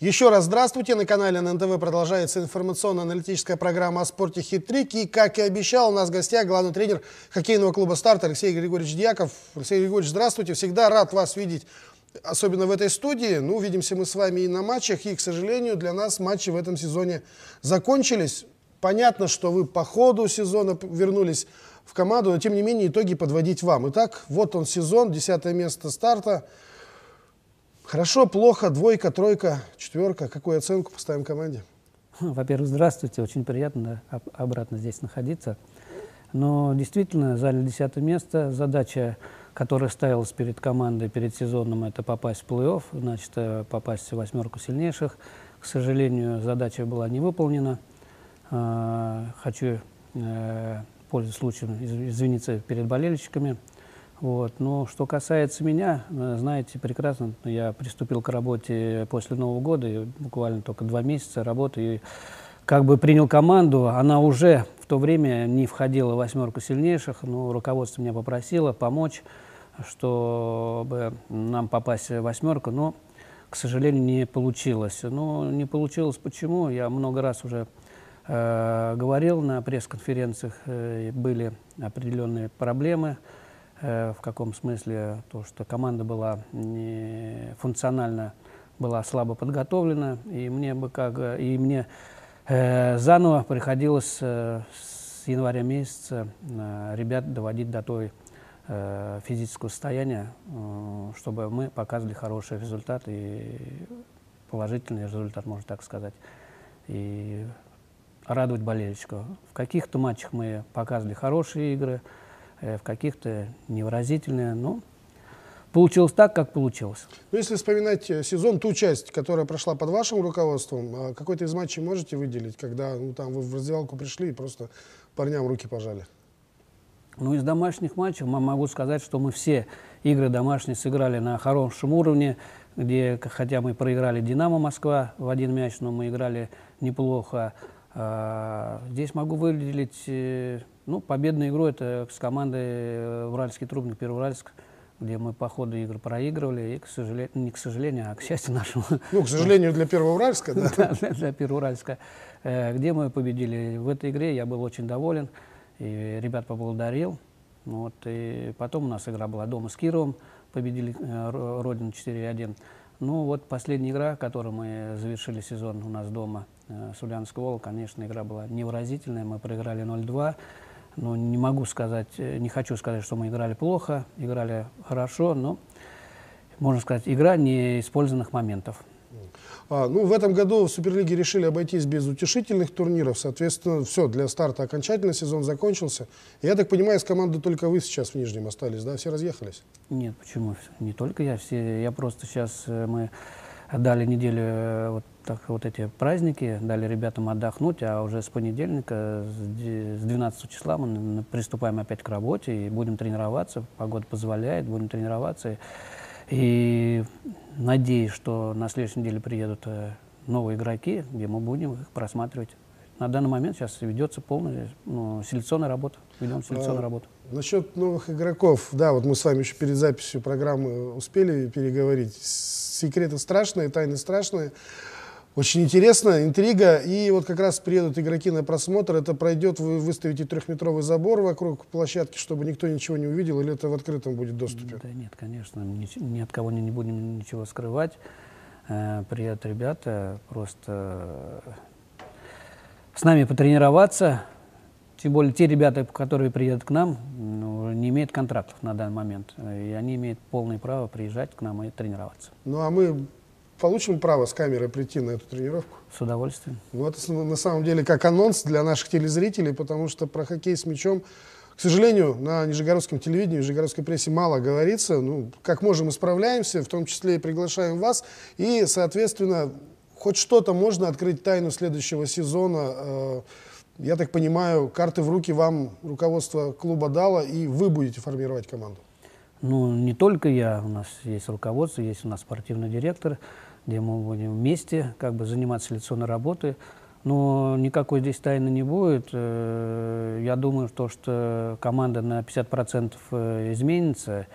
Еще раз здравствуйте. На канале ННТВ продолжается информационно-аналитическая программа о спорте «Хитрик». И, как и обещал, у нас в гостях главный тренер хоккейного клуба «Старт» Алексей Григорьевич Дьяков. Алексей Григорьевич, здравствуйте. Всегда рад вас видеть, особенно в этой студии. Ну, увидимся мы с вами и на матчах. И, к сожалению, для нас матчи в этом сезоне закончились. Понятно, что вы по ходу сезона вернулись в команду, но, тем не менее, итоги подводить вам. Итак, вот он сезон, десятое место старта – Хорошо, плохо, двойка, тройка, четверка. Какую оценку поставим команде? Во-первых, здравствуйте, очень приятно обратно здесь находиться. Но действительно заняли десятое место. Задача, которая ставилась перед командой, перед сезоном, это попасть в плей-офф, значит, э, попасть в восьмерку сильнейших. К сожалению, задача была не выполнена. А, хочу, э, пользуясь случаем, извиниться перед болельщиками. Вот. Но что касается меня, э, знаете прекрасно, я приступил к работе после Нового года, и буквально только два месяца работы, и как бы принял команду, она уже в то время не входила в восьмерку сильнейших, но руководство меня попросило помочь, чтобы нам попасть в восьмерку, но, к сожалению, не получилось. Но не получилось почему? Я много раз уже э, говорил на пресс-конференциях, э, были определенные проблемы, в каком смысле то, что команда была не функционально была слабо подготовлена, и мне бы как и мне э, заново приходилось э, с января месяца э, ребят доводить до той э, физического состояния, э, чтобы мы показывали хороший результат и положительный результат, можно так сказать, и радовать болельщиков. В каких-то матчах мы показывали хорошие игры, Э, в каких-то невыразительные. Но получилось так, как получилось. Ну, если вспоминать э, сезон, ту часть, которая прошла под вашим руководством, а какой-то из матчей можете выделить, когда ну, там вы в раздевалку пришли и просто парням руки пожали? Ну, из домашних матчей могу сказать, что мы все игры домашние сыграли на хорошем уровне, где, хотя мы проиграли «Динамо Москва» в один мяч, но мы играли неплохо. А, здесь могу выделить э, ну, победную игру это с командой э, Уральский трубник Первоуральск, где мы по ходу игр проигрывали, и, к сожалению, не к сожалению, а к счастью нашему. Ну, к сожалению, для Первоуральска, да? да, для, для Первоуральска. Э, где мы победили. В этой игре я был очень доволен, и ребят поблагодарил. Вот, и потом у нас игра была дома с Кировым, победили э, Родину 4-1. Ну, вот последняя игра, которую мы завершили сезон у нас дома э, с Ульяновского Вола, конечно, игра была невыразительная, мы проиграли 0-2. Ну, не могу сказать, э, не хочу сказать, что мы играли плохо, играли хорошо, но, можно сказать, игра неиспользованных моментов. А, ну, в этом году в Суперлиге решили обойтись без утешительных турниров. Соответственно, все, для старта окончательно сезон закончился. Я так понимаю, из команды только вы сейчас в Нижнем остались, да? Все разъехались? Нет, почему? Не только я. Все, я просто сейчас, э, мы дали неделю э, вот, так, вот эти праздники, дали ребятам отдохнуть, а уже с понедельника, с 12 числа мы приступаем опять к работе и будем тренироваться. Погода позволяет, будем тренироваться. И надеюсь, что на следующей неделе приедут э, новые игроки, где мы будем их просматривать. На данный момент сейчас ведется полная ну, селекционная работа. Ведем селекционную а, работу. Насчет новых игроков, да, вот мы с вами еще перед записью программы успели переговорить. Секреты страшные, тайны страшные. Очень интересно, интрига. И вот как раз приедут игроки на просмотр. Это пройдет, вы выставите трехметровый забор вокруг площадки, чтобы никто ничего не увидел, или это в открытом будет доступе? Да нет, конечно, ни, ни от кого не, не будем ничего скрывать. Э, приедут ребята, просто с нами потренироваться. Тем более те ребята, которые приедут к нам, ну, не имеют контрактов на данный момент. И они имеют полное право приезжать к нам и тренироваться. Ну а мы получим право с камерой прийти на эту тренировку? С удовольствием. Ну, это на самом деле как анонс для наших телезрителей, потому что про хоккей с мячом, к сожалению, на Нижегородском телевидении, в Нижегородской прессе мало говорится. Ну, как можем, исправляемся, в том числе и приглашаем вас. И, соответственно, хоть что-то можно открыть тайну следующего сезона. Э, я так понимаю, карты в руки вам руководство клуба дало, и вы будете формировать команду. Ну, не только я, у нас есть руководство, есть у нас спортивный директор, где мы будем вместе как бы заниматься селекционной работой. Но никакой здесь тайны не будет. Э, я думаю, то, что команда на 50% э, изменится.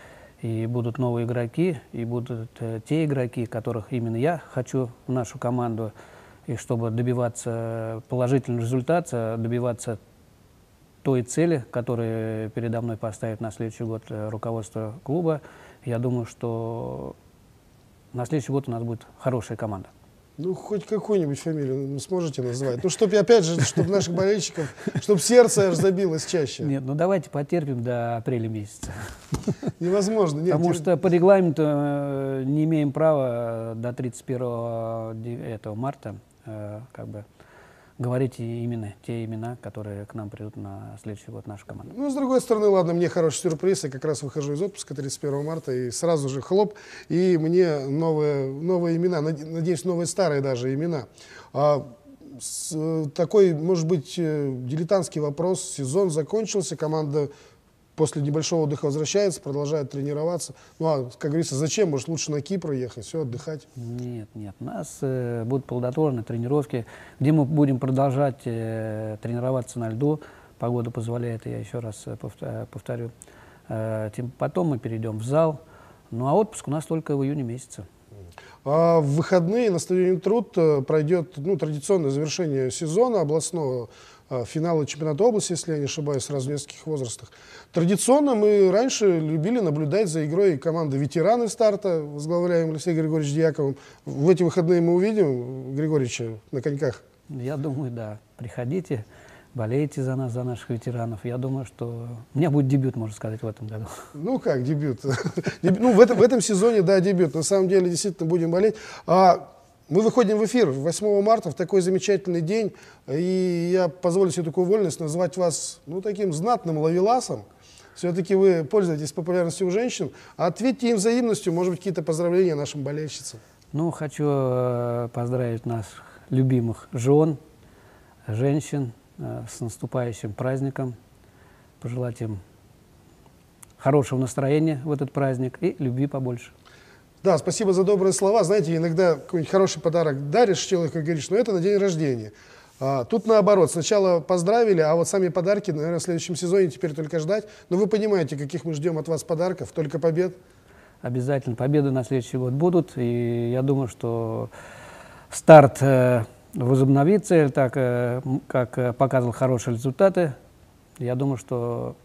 И будут новые игроки, и будут э, те игроки, которых именно я хочу в нашу команду. И чтобы добиваться положительного результата, добиваться той цели, которую передо мной поставит на следующий год руководство клуба, я думаю, что на следующий год у нас будет хорошая команда. Ну, хоть какую-нибудь фамилию сможете назвать. Ну, чтобы, опять же, чтобы наших болельщиков, чтобы сердце аж забилось чаще. Нет, ну давайте потерпим до апреля месяца. Невозможно. Нет, Потому что по регламенту э, не имеем права до 31 этого марта э, как бы говорить именно те имена, которые к нам придут на следующий год наша команда. Ну, с другой стороны, ладно, мне хороший сюрприз. Я как раз выхожу из отпуска 31 марта, и сразу же хлоп, и мне новые, новые имена, надеюсь, новые старые даже имена. А, с, такой, может быть, э, дилетантский вопрос. Сезон закончился, команда после небольшого отдыха возвращается, продолжает тренироваться. Ну, а, как говорится, зачем? Может, лучше на Кипр ехать, все, отдыхать? Нет, нет. У нас э, будут плодотворные тренировки, где мы будем продолжать э, тренироваться на льду. Погода позволяет, я еще раз э, э повторю. Э, потом мы перейдем в зал. Ну, а отпуск у нас только в июне месяце. А в выходные на стадионе «Труд» э, пройдет ну, традиционное завершение сезона областного а, финала чемпионата области, если я не ошибаюсь, сразу в нескольких возрастах. Традиционно мы раньше любили наблюдать за игрой команды ветераны старта, возглавляем Алексеем Григорьевичем Дьяковым. В эти выходные мы увидим Григорьевича на коньках? Я думаю, да. Приходите, болейте за нас, за наших ветеранов. Я думаю, что у меня будет дебют, можно сказать, в этом году. Ну как дебют? ну, в этом, в этом сезоне, да, дебют. На самом деле, действительно, будем болеть. А мы выходим в эфир 8 марта в такой замечательный день, и я позволю себе такую вольность назвать вас ну, таким знатным ловеласом. Все-таки вы пользуетесь популярностью у женщин. Ответьте им взаимностью, может быть, какие-то поздравления нашим болельщицам. Ну, хочу э, поздравить наших любимых жен, женщин с наступающим праздником, пожелать им хорошего настроения в этот праздник и любви побольше. Да, спасибо за добрые слова. Знаете, иногда какой-нибудь хороший подарок даришь человеку и говоришь, ну это на день рождения. А, тут наоборот, сначала поздравили, а вот сами подарки, наверное, в следующем сезоне теперь только ждать. Но вы понимаете, каких мы ждем от вас подарков, только побед. Обязательно победы на следующий год будут, и я думаю, что старт э, возобновится, так э, как э, показывал хорошие результаты. Я думаю, что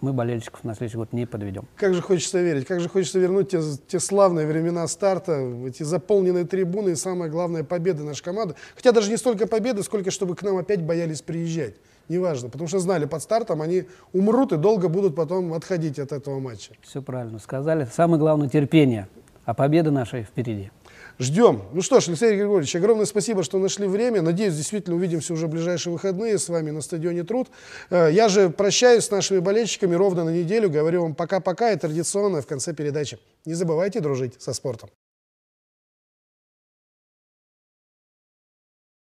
мы болельщиков на следующий год не подведем. Как же хочется верить, как же хочется вернуть те, те славные времена старта, эти заполненные трибуны и самое главное победы нашей команды. Хотя даже не столько победы, сколько чтобы к нам опять боялись приезжать. Неважно, потому что знали под стартом, они умрут и долго будут потом отходить от этого матча. Все правильно сказали. Самое главное терпение, а победа наша впереди. Ждем. Ну что ж, Алексей Григорьевич, огромное спасибо, что нашли время. Надеюсь, действительно увидимся уже в ближайшие выходные с вами на стадионе Труд. Э, я же прощаюсь с нашими болельщиками ровно на неделю. Говорю вам пока-пока и традиционно в конце передачи. Не забывайте дружить со спортом.